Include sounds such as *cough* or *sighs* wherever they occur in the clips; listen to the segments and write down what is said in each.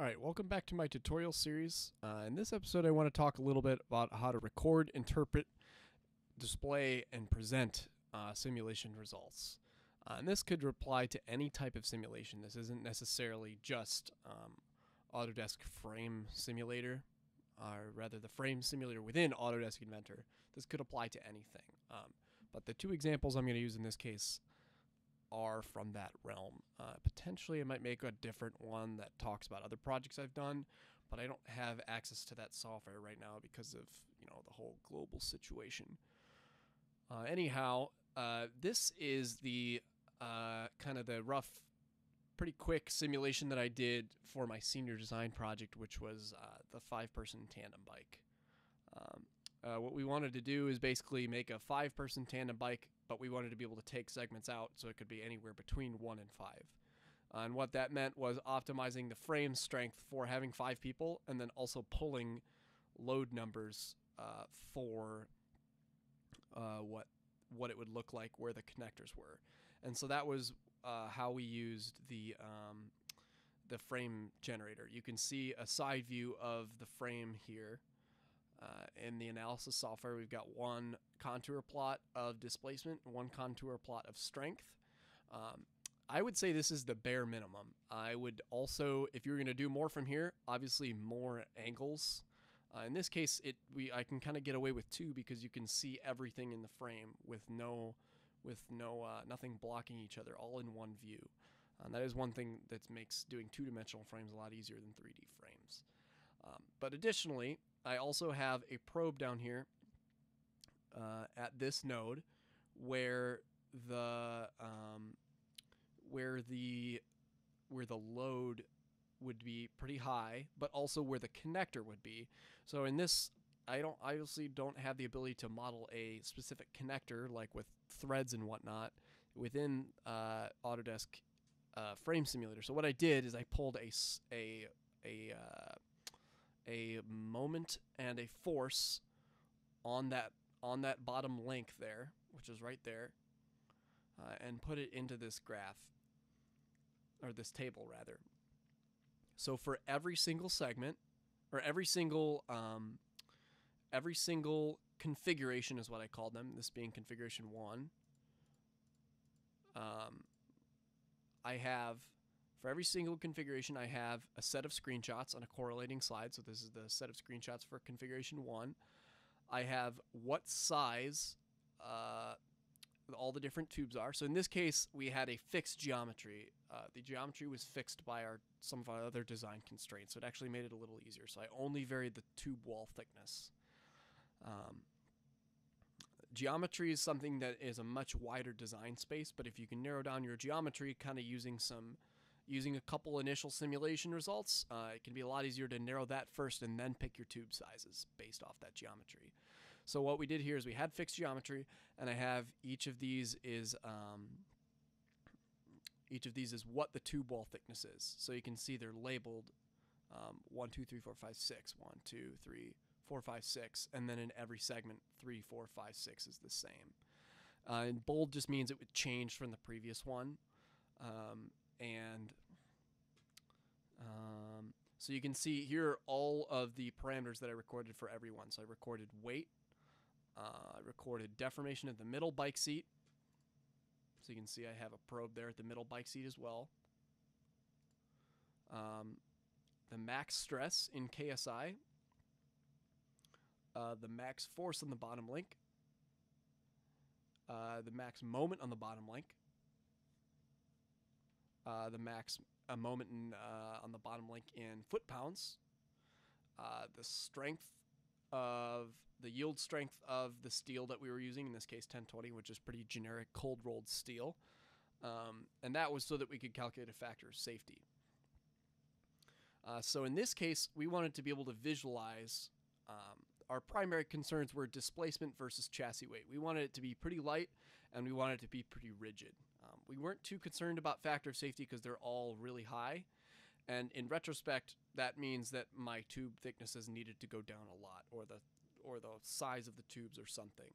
All right, welcome back to my tutorial series. Uh, in this episode, I want to talk a little bit about how to record, interpret, display, and present uh, simulation results. Uh, and this could apply to any type of simulation. This isn't necessarily just um, Autodesk Frame Simulator, or rather the Frame Simulator within Autodesk Inventor. This could apply to anything. Um, but the two examples I'm going to use in this case are from that realm. Uh, potentially, I might make a different one that talks about other projects I've done, but I don't have access to that software right now because of you know the whole global situation. Uh, anyhow, uh, this is the uh, kind of the rough, pretty quick simulation that I did for my senior design project, which was uh, the five-person tandem bike. Um, uh, what we wanted to do is basically make a five person tandem bike, but we wanted to be able to take segments out so it could be anywhere between one and five. Uh, and what that meant was optimizing the frame strength for having five people and then also pulling load numbers uh, for uh, what what it would look like where the connectors were. And so that was uh, how we used the um, the frame generator. You can see a side view of the frame here. Uh, in the analysis software, we've got one contour plot of displacement, one contour plot of strength. Um, I would say this is the bare minimum. I would also, if you're going to do more from here, obviously more angles. Uh, in this case, it we I can kind of get away with two because you can see everything in the frame with no with no uh, nothing blocking each other, all in one view. And that is one thing that makes doing two-dimensional frames a lot easier than 3D frames. Um, but additionally, I also have a probe down here uh, at this node where the um, where the where the load would be pretty high, but also where the connector would be. So in this, I don't obviously don't have the ability to model a specific connector like with threads and whatnot within uh, Autodesk uh, Frame Simulator. So what I did is I pulled a a a uh, a moment and a force on that on that bottom link there, which is right there, uh, and put it into this graph or this table rather. So for every single segment or every single um, every single configuration is what I called them. This being configuration one. Um, I have for every single configuration, I have a set of screenshots on a correlating slide. So this is the set of screenshots for configuration one. I have what size uh, all the different tubes are. So in this case, we had a fixed geometry. Uh, the geometry was fixed by our some of our other design constraints, so it actually made it a little easier. So I only varied the tube wall thickness. Um, geometry is something that is a much wider design space, but if you can narrow down your geometry, kind of using some using a couple initial simulation results, uh, it can be a lot easier to narrow that first and then pick your tube sizes based off that geometry. So what we did here is we had fixed geometry, and I have each of these is um, each of these is what the tube wall thickness is. So you can see they're labeled um, 1, 2, 3, 4, 5, 6, 1, 2, 3, 4, 5, 6, and then in every segment, 3, 4, 5, 6 is the same. Uh, and bold just means it would change from the previous one. Um, and um, so you can see here are all of the parameters that I recorded for everyone. So I recorded weight, uh, I recorded deformation of the middle bike seat. So you can see I have a probe there at the middle bike seat as well. Um, the max stress in KSI, uh, the max force on the bottom link, uh, the max moment on the bottom link, uh, the max a moment in, uh, on the bottom link in foot pounds, uh, the strength of the yield strength of the steel that we were using in this case 1020, which is pretty generic cold rolled steel, um, and that was so that we could calculate a factor of safety. Uh, so in this case, we wanted to be able to visualize. Um, our primary concerns were displacement versus chassis weight. We wanted it to be pretty light, and we wanted it to be pretty rigid. We weren't too concerned about factor of safety because they're all really high. And in retrospect, that means that my tube thicknesses needed to go down a lot, or the or the size of the tubes, or something.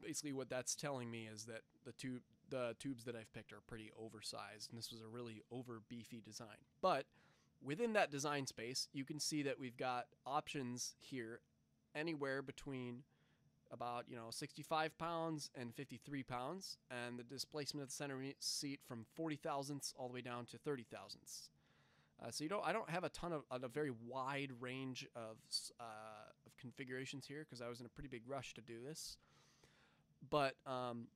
Basically, what that's telling me is that the tube the tubes that I've picked are pretty oversized, and this was a really over beefy design. But within that design space, you can see that we've got options here anywhere between about you know 65 pounds and 53 pounds, and the displacement of the center seat from 40 thousandths all the way down to 30 thousandths. Uh, so you don't, I don't have a ton of a very wide range of uh, of configurations here because I was in a pretty big rush to do this. But um,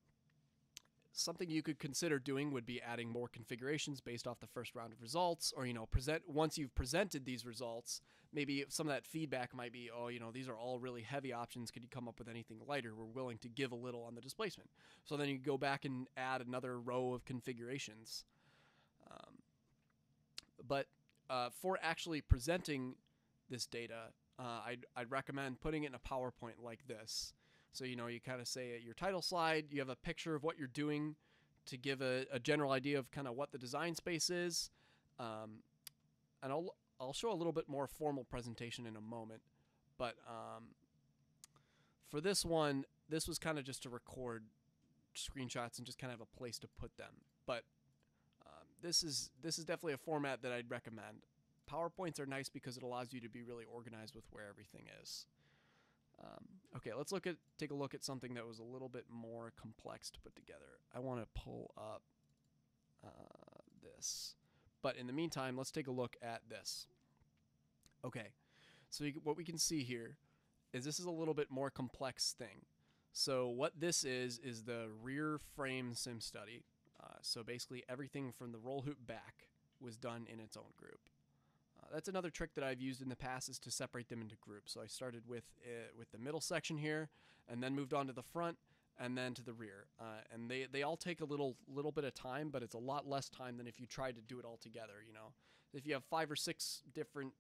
something you could consider doing would be adding more configurations based off the first round of results or you know present once you've presented these results maybe some of that feedback might be oh you know these are all really heavy options. Could you come up with anything lighter? We're willing to give a little on the displacement. So then you go back and add another row of configurations. Um, but uh, for actually presenting this data uh, I'd, I'd recommend putting it in a PowerPoint like this so, you know, you kind of say at your title slide, you have a picture of what you're doing to give a, a general idea of kind of what the design space is. Um, and I'll, I'll show a little bit more formal presentation in a moment. But um, for this one, this was kind of just to record screenshots and just kind of have a place to put them. But um, this is this is definitely a format that I'd recommend. PowerPoints are nice because it allows you to be really organized with where everything is. Um, okay, let's look at take a look at something that was a little bit more complex to put together. I want to pull up uh, this, but in the meantime, let's take a look at this. Okay, so you, what we can see here is this is a little bit more complex thing. So what this is is the rear frame sim study. Uh, so basically, everything from the roll hoop back was done in its own group that's another trick that I've used in the past is to separate them into groups. So I started with uh, with the middle section here, and then moved on to the front, and then to the rear. Uh, and they, they all take a little little bit of time, but it's a lot less time than if you tried to do it all together. You know, if you have five or six different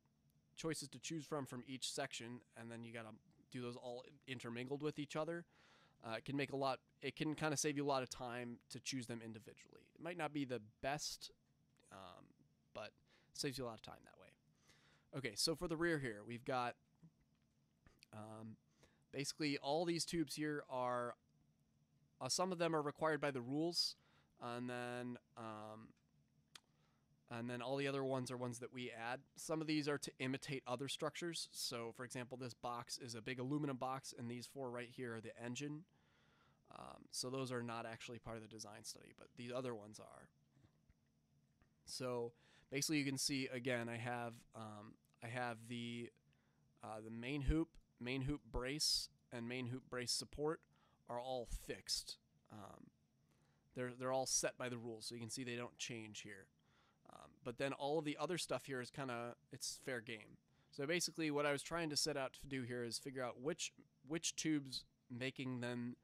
choices to choose from from each section, and then you got to do those all intermingled with each other. Uh, it can make a lot. It can kind of save you a lot of time to choose them individually. It might not be the best, um, but saves you a lot of time that way. Okay, so for the rear here, we've got um, basically all these tubes here are, uh, some of them are required by the rules, and then um, and then all the other ones are ones that we add. Some of these are to imitate other structures. So, for example, this box is a big aluminum box, and these four right here are the engine. Um, so those are not actually part of the design study, but these other ones are. So basically you can see again I have um, I have the uh, the main hoop, main hoop brace, and main hoop brace support are all fixed. Um, they're they're all set by the rules, so you can see they don't change here. Um, but then all of the other stuff here is kind of it's fair game. So basically, what I was trying to set out to do here is figure out which which tubes making them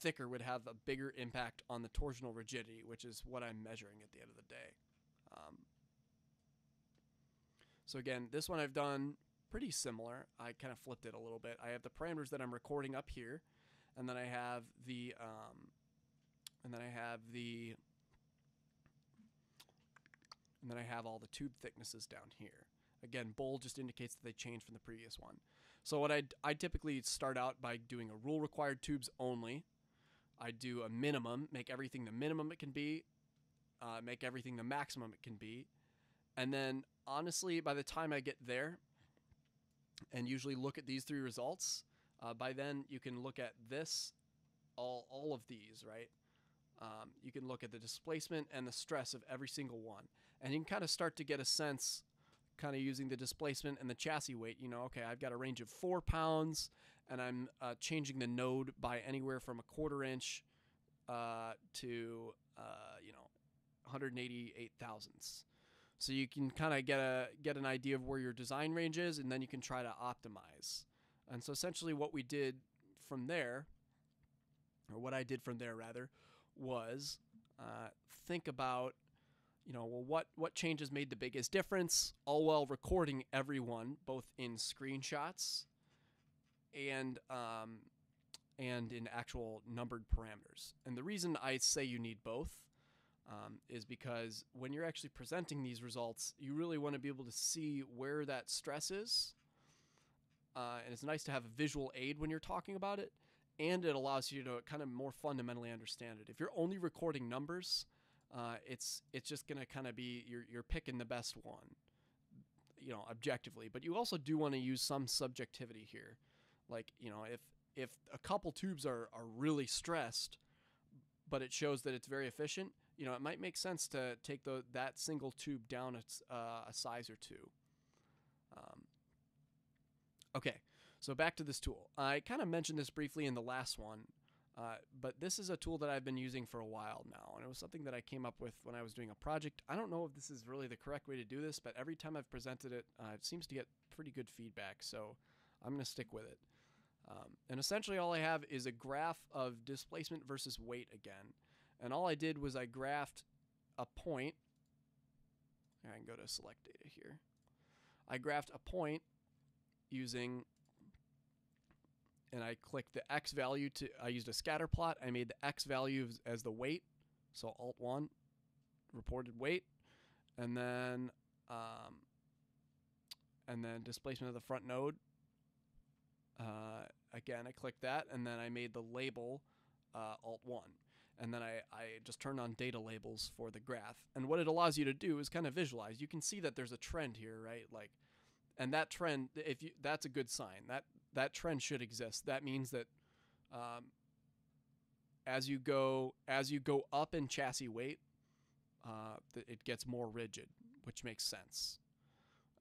thicker would have a bigger impact on the torsional rigidity, which is what I'm measuring at the end of the day. Um, so again, this one I've done pretty similar. I kind of flipped it a little bit. I have the parameters that I'm recording up here, and then I have the um, and then I have the and then I have all the tube thicknesses down here. Again, bold just indicates that they changed from the previous one. So what I I typically start out by doing a rule required tubes only. I do a minimum, make everything the minimum it can be, uh, make everything the maximum it can be, and then honestly, by the time I get there and usually look at these three results, uh, by then you can look at this, all, all of these, right? Um, you can look at the displacement and the stress of every single one. And you can kind of start to get a sense, kind of using the displacement and the chassis weight. You know, okay, I've got a range of four pounds, and I'm uh, changing the node by anywhere from a quarter inch uh, to, uh, you know, 188 thousandths. So you can kind of get a get an idea of where your design range is, and then you can try to optimize. And so essentially, what we did from there, or what I did from there rather, was uh, think about, you know, well, what what changes made the biggest difference, all while recording everyone, both in screenshots and um, and in actual numbered parameters. And the reason I say you need both um, is because when you're actually presenting these results, you really want to be able to see where that stress is. Uh, and it's nice to have a visual aid when you're talking about it, and it allows you to kind of more fundamentally understand it. If you're only recording numbers, uh, it's it's just gonna kind of be you're you're picking the best one, you know objectively, but you also do want to use some subjectivity here. Like you know if if a couple tubes are are really stressed, but it shows that it's very efficient, you know it might make sense to take the that single tube down a, uh, a size or two. Um, okay, so back to this tool. I kind of mentioned this briefly in the last one, uh, but this is a tool that I've been using for a while now, and it was something that I came up with when I was doing a project. I don't know if this is really the correct way to do this, but every time I've presented it, uh, it seems to get pretty good feedback, so I'm going to stick with it. Um, and essentially, all I have is a graph of displacement versus weight again. And all I did was I graphed a point. I can go to select data here. I graphed a point using and I clicked the x value to, I used a scatter plot. I made the x value as the weight. So Alt 1, reported weight. And then, um, and then displacement of the front node. Uh, again, I clicked that, and then I made the label uh, Alt 1. And then I, I just turned on data labels for the graph. And what it allows you to do is kind of visualize. You can see that there's a trend here, right? Like, and that trend, if you, that's a good sign. That that trend should exist. That means that um, as you go as you go up in chassis weight, uh, it gets more rigid, which makes sense.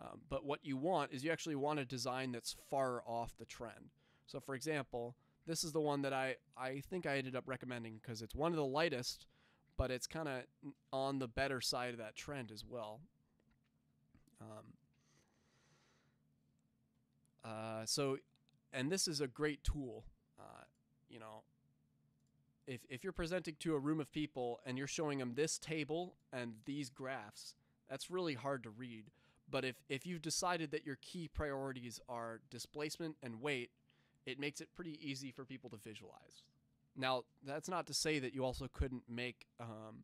Um, but what you want is you actually want a design that's far off the trend. So, for example, this is the one that I, I think I ended up recommending because it's one of the lightest, but it's kind of on the better side of that trend as well. Um, uh, so and this is a great tool. Uh, you know, if if you're presenting to a room of people and you're showing them this table and these graphs, that's really hard to read. But if if you've decided that your key priorities are displacement and weight, it makes it pretty easy for people to visualize. Now, that's not to say that you also couldn't make um,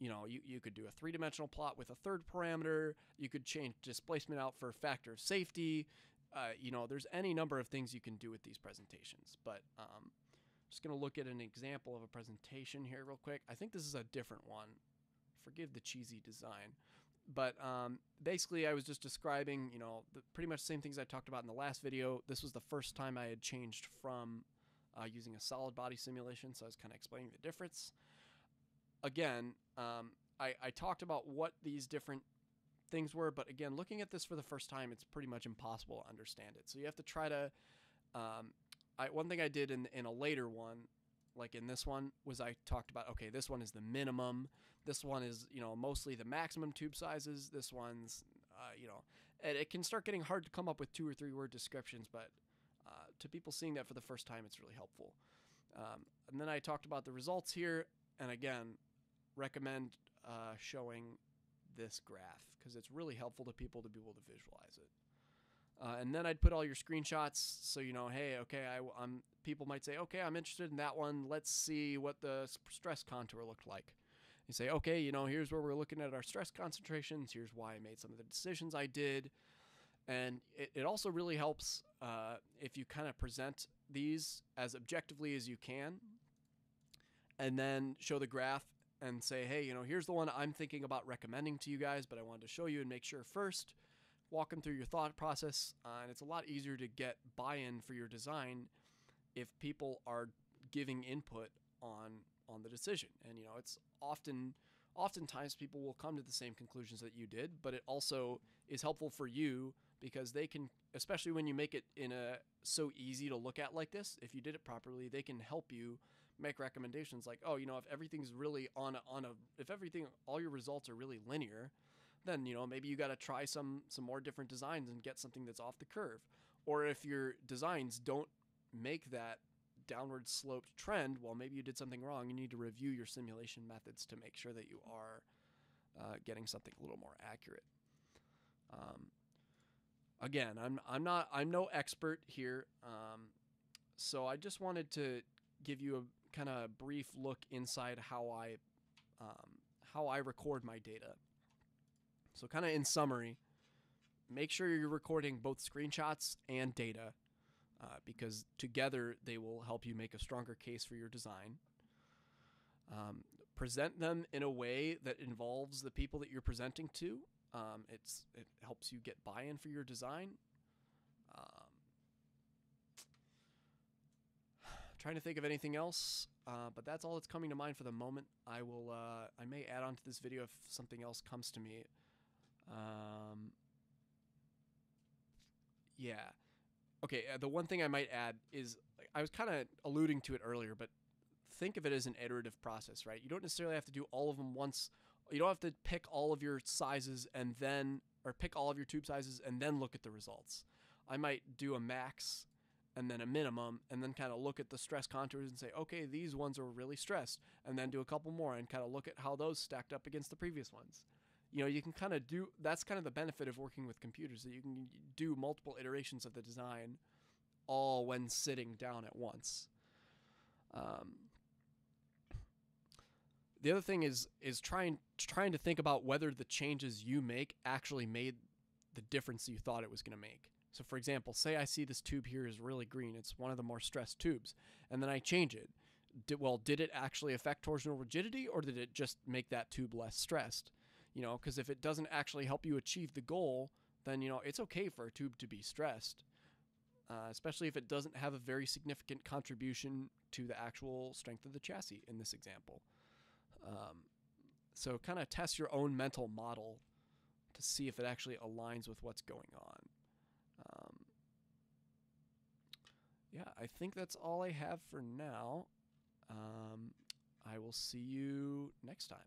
you know, you, you could do a three dimensional plot with a third parameter. You could change displacement out for a factor of safety uh, you know, there's any number of things you can do with these presentations, but um, just going to look at an example of a presentation here real quick. I think this is a different one. Forgive the cheesy design. But um, basically, I was just describing, you know, the, pretty much the same things I talked about in the last video. This was the first time I had changed from uh, using a solid body simulation, so I was kind of explaining the difference. Again, um, I, I talked about what these different things were. But again, looking at this for the first time, it's pretty much impossible to understand it. So you have to try to. Um, I, one thing I did in in a later one, like in this one, was I talked about okay, this one is the minimum. This one is you know mostly the maximum tube sizes. This one's uh, you know, and it can start getting hard to come up with two or three word descriptions, but uh, to people seeing that for the first time, it's really helpful. Um, and then I talked about the results here, and again, recommend uh, showing this graph because it's really helpful to people to be able to visualize it. Uh, and then I'd put all your screenshots so you know, hey, okay, I, am People might say, okay, I'm interested in that one. Let's see what the stress contour looked like. You say, okay, you know, here's where we're looking at our stress concentrations. Here's why I made some of the decisions I did. And it, it also really helps uh, if you kind of present these as objectively as you can and then show the graph and say, hey, you know, here's the one I'm thinking about recommending to you guys, but I wanted to show you and make sure first, walk them through your thought process. Uh, and it's a lot easier to get buy in for your design if people are giving input on on the decision. And you know, it's often oftentimes people will come to the same conclusions that you did, but it also is helpful for you because they can especially when you make it in a so easy to look at like this, if you did it properly, they can help you make recommendations like, oh, you know, if everything's really on a, on a if everything all your results are really linear, then you know maybe you got to try some some more different designs and get something that's off the curve. Or if your designs don't make that downward sloped trend, well, maybe you did something wrong. You need to review your simulation methods to make sure that you are uh, getting something a little more accurate. Um, again, I'm I'm not I'm no expert here, um, so I just wanted to give you a kind of brief look inside how I um, how I record my data. So kind of in summary, make sure you're recording both screenshots and data uh, because together they will help you make a stronger case for your design. Um, present them in a way that involves the people that you're presenting to. Um, it's it helps you get buy-in for your design. Um, *sighs* trying to think of anything else, uh, but that's all that's coming to mind for the moment. I will. Uh, I may add on to this video if something else comes to me. Um, yeah. Okay. Uh, the one thing I might add is like, I was kind of alluding to it earlier, but think of it as an iterative process, right? You don't necessarily have to do all of them once. You don't have to pick all of your sizes and then, or pick all of your tube sizes and then look at the results. I might do a max and then a minimum and then kind of look at the stress contours and say, okay, these ones are really stressed, and then do a couple more and kind of look at how those stacked up against the previous ones. You know, you can kind of do that's kind of the benefit of working with computers that you can do multiple iterations of the design all when sitting down at once. Um, the other thing is is trying trying to think about whether the changes you make actually made the difference you thought it was going to make. So for example, say I see this tube here is really green. It's one of the more stressed tubes, and then I change it. Did, well, did it actually affect torsional rigidity, or did it just make that tube less stressed? You know, because if it doesn't actually help you achieve the goal, then you know it's okay for a tube to be stressed, uh, especially if it doesn't have a very significant contribution to the actual strength of the chassis in this example. Um, so kind of test your own mental model to see if it actually aligns with what's going on. Um, yeah, I think that's all I have for now. Um, I will see you next time.